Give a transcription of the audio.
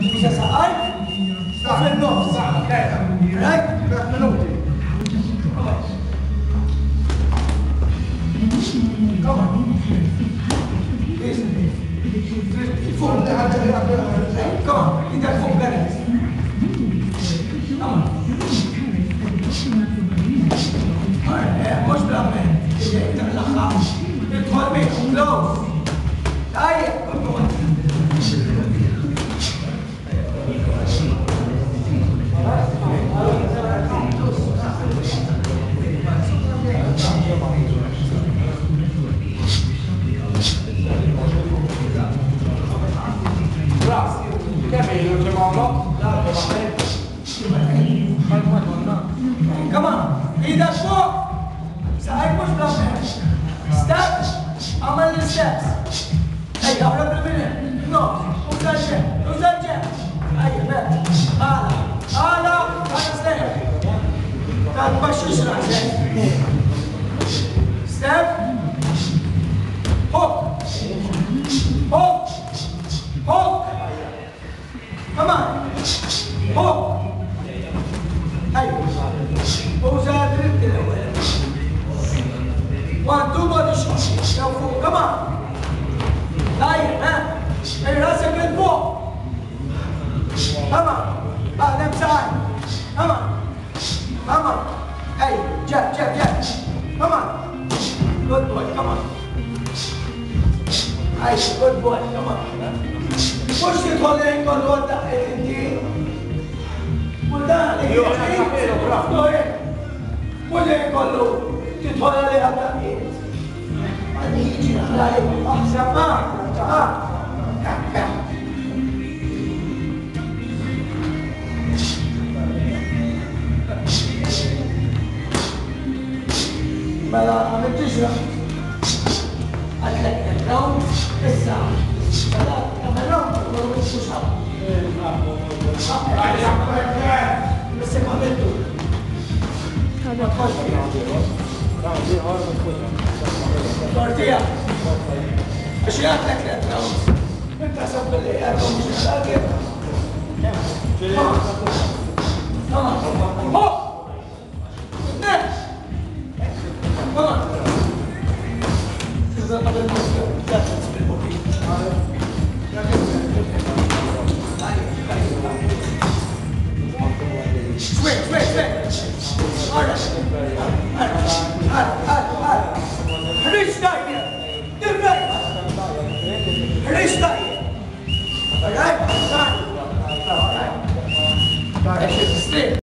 Isa saqaj, u fil-nofs. Right? Come on. Come modo, l'altro come on. E da suo. Sai come sta bene. Step. Amal the steps. Hey, yavrum bir beni. No. Uzanca. Uzanca. Hayır be. Hala. Hala. Anasını. Kalk başı şuraya. Step. Come on. Hook. Ej, uża dritt l-ewel. One, two body. Now, full. Come on. Lion, huh? Hey, that's a good ball. Come on. Ah, them side. Come on. Come on. Hey, jab, jab, jab. Come Mux li kollen kollu għadda għedinti. U dan li kollen kollu titħolla li għadda għed. Għadniġi għalaj, għahsan ma' mela għamil tiġra. Għadlek il-raw, issa, mela għamil raw, مش ياكلك لا انت حسب اللي ياكل مش قادر Thank you. Reach down here. All right? All right. All